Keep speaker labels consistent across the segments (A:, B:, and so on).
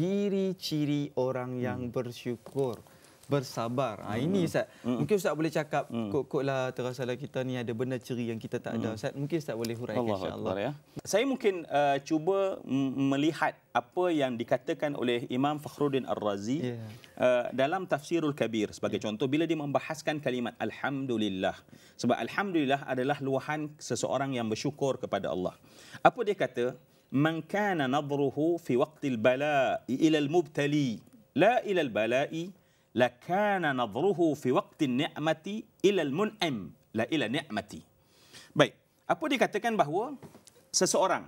A: ini ciri orang yang bersyukur bersabar. Ha, ini Ustaz. Hmm. Mungkin Ustaz boleh cakap hmm. kok-koklah terasalah kita ni ada benda ciri yang kita tak ada. Ustaz, mungkin Ustaz boleh huraikan insya-Allah.
B: Ya. Saya mungkin uh, cuba melihat apa yang dikatakan oleh Imam Fakhruddin Ar-Razi yeah. uh, dalam Tafsirul Kabir sebagai yeah. contoh bila dia membahaskan kalimat alhamdulillah. Sebab alhamdulillah adalah luahan seseorang yang bersyukur kepada Allah. Apa dia kata? Man kana nadruhu fi waqtil bala'i ila al-mubtali la ila al-bala'i lakana nadhruhu fi waqti ni'mati ila al-mun'im la ila ni'mati. Baik, apa dikatakan bahawa seseorang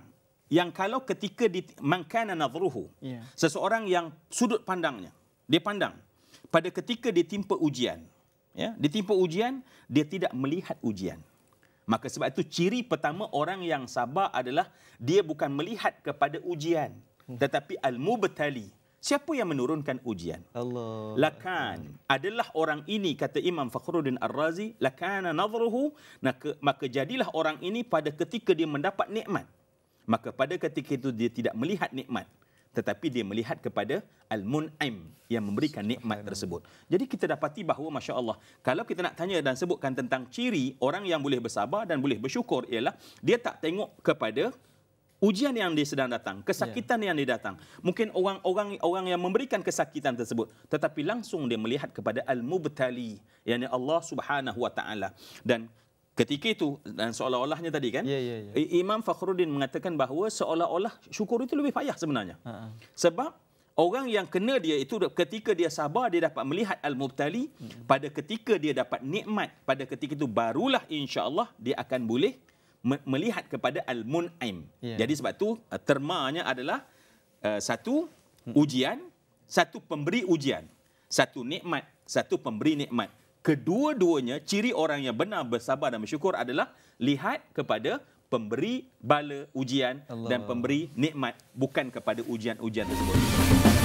B: yang kalau ketika di mangkana nadhruhu yeah. seseorang yang sudut pandangnya dia pandang pada ketika ditimpa ujian ya ditimpa ujian dia tidak melihat ujian maka sebab itu ciri pertama orang yang sabar adalah dia bukan melihat kepada ujian hmm. tetapi al-mubtali Siapa yang menurunkan ujian?
A: Allah.
B: Lakan adalah orang ini kata Imam Fakhruddin Ar-Razi, lakana nadhruhu maka, maka jadilah orang ini pada ketika dia mendapat nikmat. Maka pada ketika itu dia tidak melihat nikmat tetapi dia melihat kepada al-mun'im yang memberikan nikmat tersebut. Jadi kita dapati bahawa masya-Allah kalau kita nak tanya dan sebutkan tentang ciri orang yang boleh bersabar dan boleh bersyukur ialah dia tak tengok kepada ujian yang dia sedang datang, kesakitan yeah. yang dia datang. Mungkin orang-orang orang yang memberikan kesakitan tersebut, tetapi langsung dia melihat kepada al-mubtali, yakni Allah Subhanahu wa taala. Dan ketika itu dan seolah-olahnya tadi kan, yeah, yeah, yeah. Imam Fakhruddin mengatakan bahawa seolah-olah syukur itu lebih payah sebenarnya. Uh-huh. Sebab orang yang kena dia itu ketika dia sabar dia dapat melihat al-mubtali, uh-huh. pada ketika dia dapat nikmat, pada ketika itu barulah insya-Allah dia akan boleh melihat kepada al-mun'im. Yeah. Jadi sebab tu uh, termanya adalah uh, satu hmm. ujian, satu pemberi ujian, satu nikmat, satu pemberi nikmat. Kedua-duanya ciri orang yang benar bersabar dan bersyukur adalah lihat kepada pemberi bala ujian Allah. dan pemberi nikmat bukan kepada ujian-ujian tersebut.